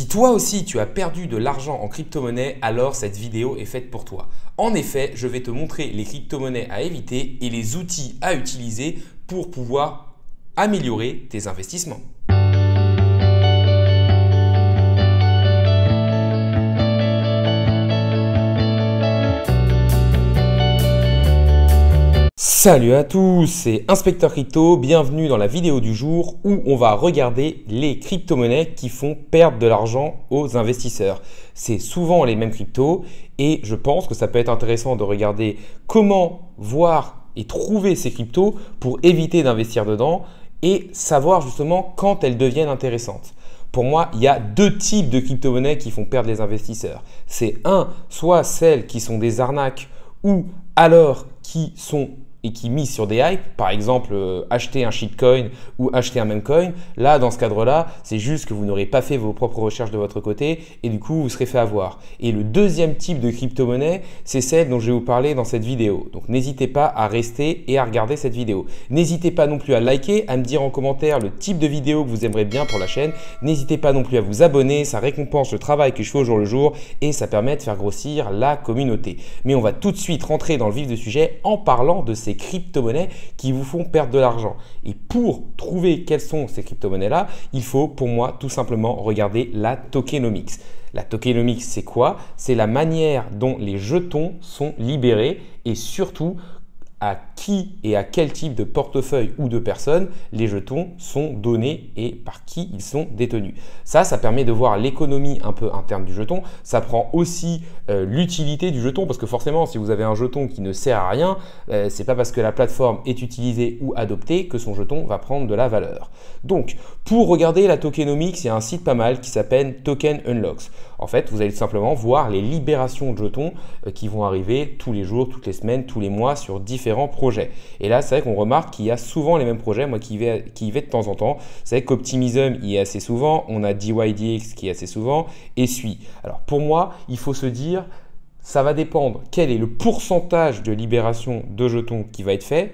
Si toi aussi tu as perdu de l'argent en crypto-monnaie, alors cette vidéo est faite pour toi. En effet, je vais te montrer les crypto-monnaies à éviter et les outils à utiliser pour pouvoir améliorer tes investissements. Salut à tous, c'est Inspecteur Crypto, bienvenue dans la vidéo du jour où on va regarder les crypto-monnaies qui font perdre de l'argent aux investisseurs. C'est souvent les mêmes cryptos et je pense que ça peut être intéressant de regarder comment voir et trouver ces cryptos pour éviter d'investir dedans et savoir justement quand elles deviennent intéressantes. Pour moi, il y a deux types de crypto-monnaies qui font perdre les investisseurs. C'est un, soit celles qui sont des arnaques ou alors qui sont et qui mise sur des hypes, par exemple euh, acheter un shitcoin ou acheter un meme coin, là dans ce cadre-là, c'est juste que vous n'aurez pas fait vos propres recherches de votre côté et du coup vous serez fait avoir. Et le deuxième type de crypto-monnaie, c'est celle dont je vais vous parler dans cette vidéo. Donc n'hésitez pas à rester et à regarder cette vidéo. N'hésitez pas non plus à liker, à me dire en commentaire le type de vidéo que vous aimeriez bien pour la chaîne. N'hésitez pas non plus à vous abonner, ça récompense le travail que je fais au jour le jour et ça permet de faire grossir la communauté. Mais on va tout de suite rentrer dans le vif du sujet en parlant de ces crypto-monnaies qui vous font perdre de l'argent. Et pour trouver quelles sont ces crypto-monnaies-là, il faut pour moi tout simplement regarder la tokenomics. La tokenomics, c'est quoi? C'est la manière dont les jetons sont libérés et surtout à qui et à quel type de portefeuille ou de personnes les jetons sont donnés et par qui ils sont détenus. Ça, ça permet de voir l'économie un peu interne du jeton. Ça prend aussi euh, l'utilité du jeton parce que forcément, si vous avez un jeton qui ne sert à rien, euh, c'est pas parce que la plateforme est utilisée ou adoptée que son jeton va prendre de la valeur. Donc, pour regarder la tokenomics, il y a un site pas mal qui s'appelle Token Unlocks. En fait, vous allez tout simplement voir les libérations de jetons euh, qui vont arriver tous les jours, toutes les semaines, tous les mois sur différents projets. Et là, c'est vrai qu'on remarque qu'il y a souvent les mêmes projets, moi qui y vais, qui y vais de temps en temps. C'est vrai qu'Optimism y est assez souvent, on a DYDX qui est assez souvent, et Sui. Alors pour moi, il faut se dire, ça va dépendre quel est le pourcentage de libération de jetons qui va être fait?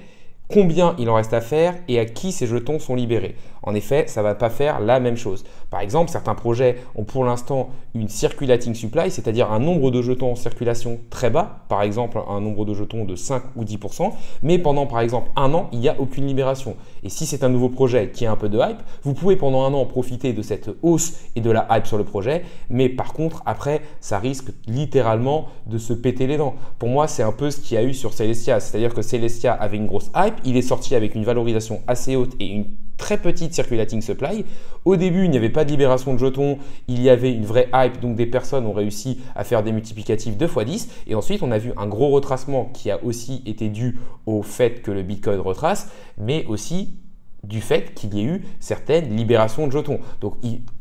Combien il en reste à faire et à qui ces jetons sont libérés. En effet, ça ne va pas faire la même chose. Par exemple, certains projets ont pour l'instant une circulating supply, c'est-à-dire un nombre de jetons en circulation très bas, par exemple un nombre de jetons de 5 ou 10%, mais pendant par exemple un an, il n'y a aucune libération. Et si c'est un nouveau projet qui a un peu de hype, vous pouvez pendant un an profiter de cette hausse et de la hype sur le projet, mais par contre, après, ça risque littéralement de se péter les dents. Pour moi, c'est un peu ce qu'il y a eu sur Celestia, c'est-à-dire que Celestia avait une grosse hype, il est sorti avec une valorisation assez haute et une très petite circulating supply. Au début, il n'y avait pas de libération de jetons, il y avait une vraie hype, donc des personnes ont réussi à faire des multiplicatifs 2 x 10. Et ensuite, on a vu un gros retracement qui a aussi été dû au fait que le Bitcoin retrace, mais aussi du fait qu'il y ait eu certaines libérations de jetons. Donc,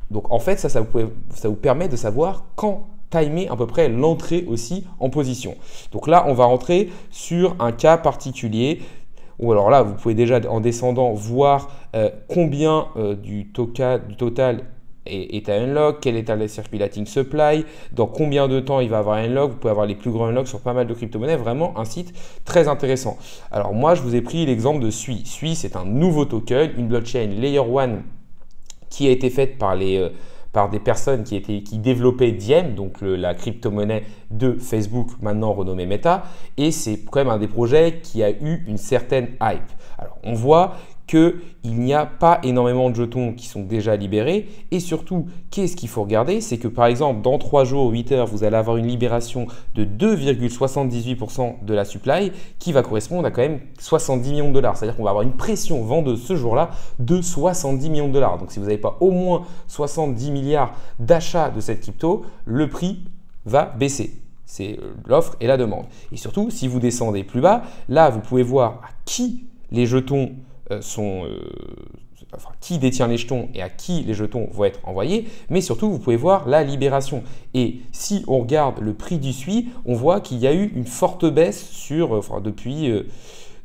donc en fait, ça, ça vous, ça vous permet de savoir quand timer à peu près l'entrée aussi en position. Donc là, on va rentrer sur un cas particulier ou alors là, vous pouvez déjà en descendant voir euh, combien euh, du, du, total est, à unlock, quel est la circulating supply, dans combien de temps il va avoir un unlock. Vous pouvez avoir les plus grands unlocks sur pas mal de crypto-monnaies. Vraiment un site très intéressant. Alors moi, je vous ai pris l'exemple de Sui. Sui, c'est un nouveau token, une blockchain Layer 1 qui a été faite par les... Euh, par des personnes qui, étaient, qui développaient Diem, donc la crypto-monnaie de Facebook, maintenant renommée Meta, et c'est quand même un des projets qui a eu une certaine hype. Alors on voit qu'il n'y a pas énormément de jetons qui sont déjà libérés. Et surtout, qu'est-ce qu'il faut regarder? C'est que par exemple, dans 3 jours, 8 heures, vous allez avoir une libération de 2,78% de la supply qui va correspondre à quand même 70 millions de dollars. C'est-à-dire qu'on va avoir une pression vendeuse ce jour-là de 70 millions de dollars. Donc si vous n'avez pas au moins 70 milliards d'achats de cette crypto, le prix va baisser. C'est euh, l'offre et la demande. Et surtout, si vous descendez plus bas, là, vous pouvez voir à qui les jetons sont, euh, qui détient les jetons et à qui les jetons vont être envoyés, mais surtout vous pouvez voir la libération. Et si on regarde le prix du SUI, on voit qu'il y a eu une forte baisse sur, enfin, depuis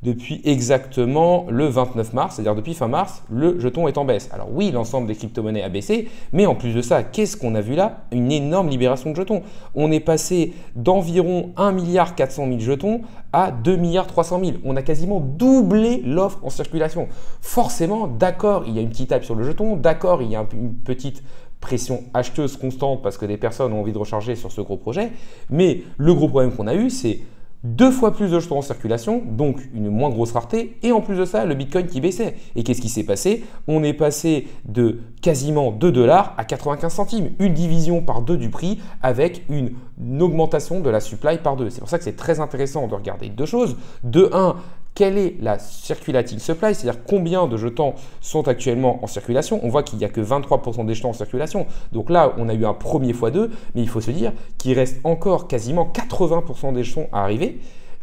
depuis exactement le 29 mars, c'est-à-dire depuis fin mars, le jeton est en baisse. Alors oui, l'ensemble des crypto-monnaies a baissé, mais en plus de ça, qu'est-ce qu'on a vu là? Une énorme libération de jetons. On est passé d'environ 1 milliard 400 000 jetons à 2 milliards 300 000. On a quasiment doublé l'offre en circulation. Forcément, d'accord, il y a une petite hype sur le jeton, d'accord, il y a une petite pression acheteuse constante parce que des personnes ont envie de recharger sur ce gros projet. Mais le gros problème qu'on a eu, c'est deux fois plus de jetons en circulation, donc une moins grosse rareté, et en plus de ça, le Bitcoin qui baissait. Et qu'est-ce qui s'est passé? On est passé de quasiment 2 dollars à 95 centimes, une division par deux du prix avec une, augmentation de la supply par deux. C'est pour ça que c'est très intéressant de regarder deux choses. De 1, quelle est la circulating supply, c'est-à-dire combien de jetons sont actuellement en circulation. On voit qu'il n'y a que 23% des jetons en circulation. Donc là, on a eu un premier x2, mais il faut se dire qu'il reste encore quasiment 80% des jetons à arriver.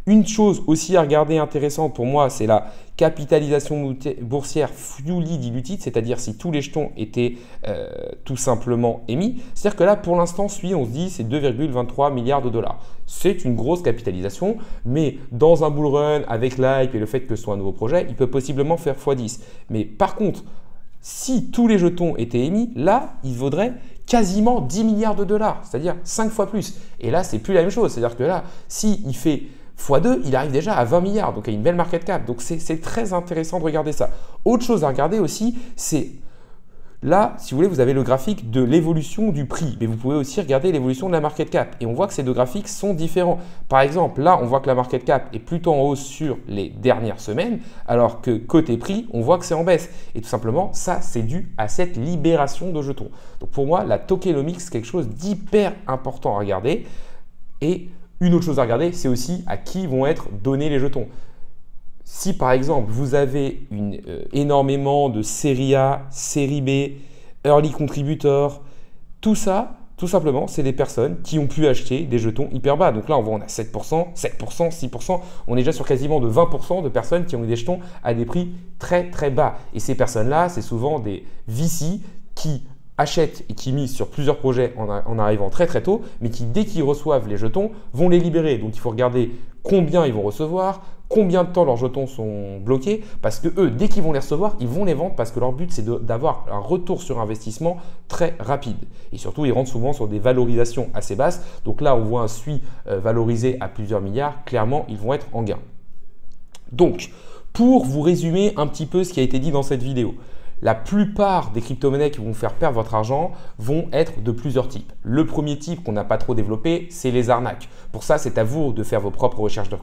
Une chose aussi à regarder intéressante pour moi, c'est la capitalisation boursière fully diluted, c'est-à-dire si tous les jetons étaient euh, tout simplement émis. C'est-à-dire que là, pour l'instant, on se dit, c'est 2,23 milliards de dollars. C'est une grosse capitalisation, mais dans un bull run, avec l'hype et le fait que ce soit un nouveau projet, il peut possiblement faire x10. Mais par contre, si tous les jetons étaient émis, là, il vaudrait quasiment 10 milliards de dollars, c'est-à-dire 5 fois plus. Et là, c'est plus la même chose. C'est-à-dire que là, si il fait x2, il arrive déjà à 20 milliards, donc a une belle market cap. Donc c'est très intéressant de regarder ça. Autre chose à regarder aussi, c'est Là, si vous voulez, vous avez le graphique de l'évolution du prix, mais vous pouvez aussi regarder l'évolution de la market cap. Et on voit que ces deux graphiques sont différents. Par exemple, là, on voit que la market cap est plutôt en hausse sur les dernières semaines, alors que côté prix, on voit que c'est en baisse. Et tout simplement, ça, c'est dû à cette libération de jetons. Donc pour moi, la tokenomics, c'est quelque chose d'hyper important à regarder. Et une autre chose à regarder, c'est aussi à qui vont être donnés les jetons. Si par exemple vous avez une, euh, énormément de série A, série B, early contributor, tout ça, tout simplement, c'est des personnes qui ont pu acheter des jetons hyper bas. Donc là, on voit, on a 7%, 7%, 6%. On est déjà sur quasiment de 20% de personnes qui ont eu des jetons à des prix très très bas. Et ces personnes-là, c'est souvent des VC qui achètent et qui misent sur plusieurs projets en, arrivant très très tôt, mais qui dès qu'ils reçoivent les jetons vont les libérer. Donc il faut regarder combien ils vont recevoir, combien de temps leurs jetons sont bloqués, parce que eux, dès qu'ils vont les recevoir, ils vont les vendre parce que leur but c'est d'avoir un retour sur investissement très rapide. Et surtout, ils rentrent souvent sur des valorisations assez basses. Donc là, on voit un SUI euh, valorisé à plusieurs milliards. Clairement, ils vont être en gain. Donc, pour vous résumer un petit peu ce qui a été dit dans cette vidéo, la plupart des crypto-monnaies qui vont faire perdre votre argent vont être de plusieurs types. Le premier type qu'on n'a pas trop développé, c'est les arnaques. Pour ça, c'est à vous de faire vos propres recherches de,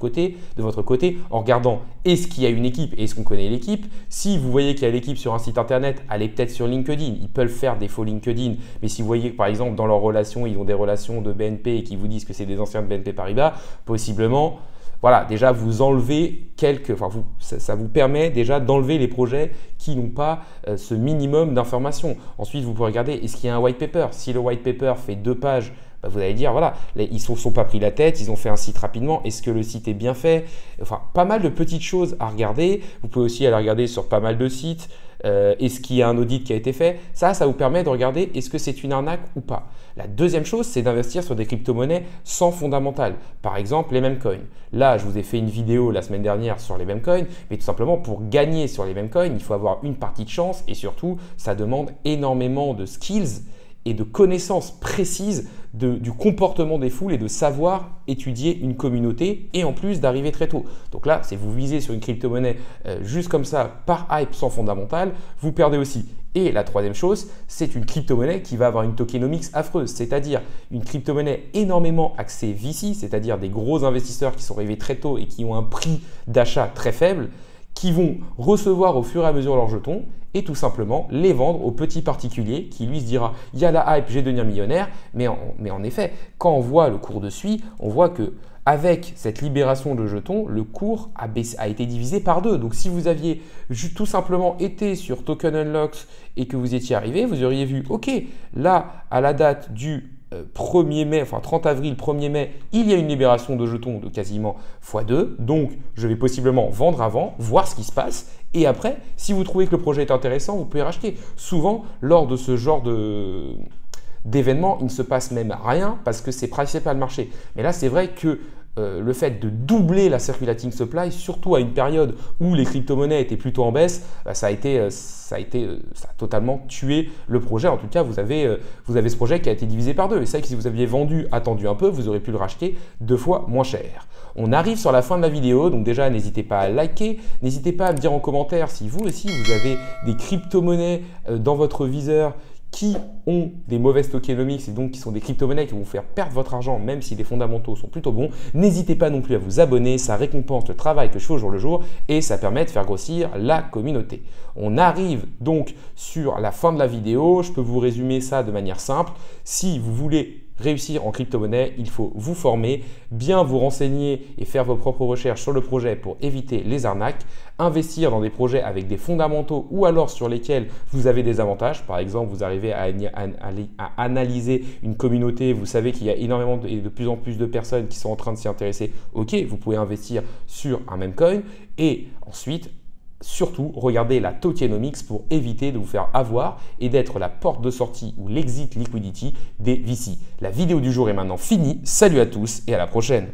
votre côté en regardant est-ce qu'il y a une équipe et est-ce qu'on connaît l'équipe? Si vous voyez qu'il y a l'équipe sur un site internet, allez peut-être sur LinkedIn. Ils peuvent faire des faux LinkedIn. Mais si vous voyez que par exemple dans leurs relations, ils ont des relations de BNP et qui vous disent que c'est des anciens de BNP Paribas, possiblement voilà, déjà vous enlevez quelques, ça, vous permet déjà d'enlever les projets qui n'ont pas euh, ce minimum d'informations. Ensuite, vous pouvez regarder, est-ce qu'il y a un white paper? Si le white paper fait deux pages, bah, vous allez dire, voilà, ils ne sont, sont, pas pris la tête, ils ont fait un site rapidement, est-ce que le site est bien fait? Enfin, pas mal de petites choses à regarder. Vous pouvez aussi aller regarder sur pas mal de sites. Euh, est-ce qu'il y a un audit qui a été fait? Ça, ça vous permet de regarder est-ce que c'est une arnaque ou pas? La deuxième chose, c'est d'investir sur des crypto-monnaies sans fondamental. Par exemple, les mêmes coins. Là, je vous ai fait une vidéo la semaine dernière sur les mêmes coins, mais tout simplement pour gagner sur les mêmes coins, il faut avoir une partie de chance et surtout, ça demande énormément de skills et de connaissances précises du comportement des foules et de savoir étudier une communauté et en plus d'arriver très tôt. Donc là, si vous visez sur une crypto-monnaie euh, juste comme ça, par hype sans fondamental, vous perdez aussi. Et la troisième chose, c'est une crypto-monnaie qui va avoir une tokenomics affreuse, c'est-à-dire une crypto-monnaie énormément axée VC, c'est-à-dire des gros investisseurs qui sont arrivés très tôt et qui ont un prix d'achat très faible, qui vont recevoir au fur et à mesure leurs jetons et tout simplement les vendre aux petits particuliers qui lui se dira il y a la hype, j'ai devenir millionnaire. Mais en, mais en effet, quand on voit le cours de suie, on voit que avec cette libération de jetons, le cours a, été divisé par deux. Donc si vous aviez tout simplement été sur Token Unlocks et que vous étiez arrivé, vous auriez vu, ok, là, à la date du 1er mai, enfin 30 avril, 1er mai, il y a une libération de jetons de quasiment x2. Donc, je vais possiblement vendre avant, voir ce qui se passe. Et après, si vous trouvez que le projet est intéressant, vous pouvez racheter. Souvent, lors de ce genre de d'événements, il ne se passe même rien parce que c'est principal marché. Mais là, c'est vrai que euh, le fait de doubler la circulating supply, surtout à une période où les crypto-monnaies étaient plutôt en baisse, bah, ça a été, euh, ça a été, euh, ça a totalement tué le projet. En tout cas, vous avez, vous avez ce projet qui a été divisé par deux. Et c'est vrai que si vous aviez vendu, attendu un peu, vous auriez pu le racheter deux fois moins cher. On arrive sur la fin de la vidéo, donc déjà n'hésitez pas à liker, n'hésitez pas à me dire en commentaire si vous aussi vous avez des crypto-monnaies dans votre viseur qui ont des mauvaises tokenomics et donc qui sont des crypto-monnaies qui vont vous faire perdre votre argent même si les fondamentaux sont plutôt bons, n'hésitez pas non plus à vous abonner, ça récompense le travail que je fais au jour le jour et ça permet de faire grossir la communauté. On arrive donc sur la fin de la vidéo, je peux vous résumer ça de manière simple. Si vous voulez réussir en crypto-monnaie, il faut vous former, bien vous renseigner et faire vos propres recherches sur le projet pour éviter les arnaques, investir dans des projets avec des fondamentaux ou alors sur lesquels vous avez des avantages. Par exemple, vous arrivez à, analyser une communauté, vous savez qu'il y a énormément et de plus en plus de personnes qui sont en train de s'y intéresser. Ok, vous pouvez investir sur un même coin et ensuite surtout, regardez la tokenomics pour éviter de vous faire avoir et d'être la porte de sortie ou l'exit liquidity des VC. La vidéo du jour est maintenant finie. Salut à tous et à la prochaine.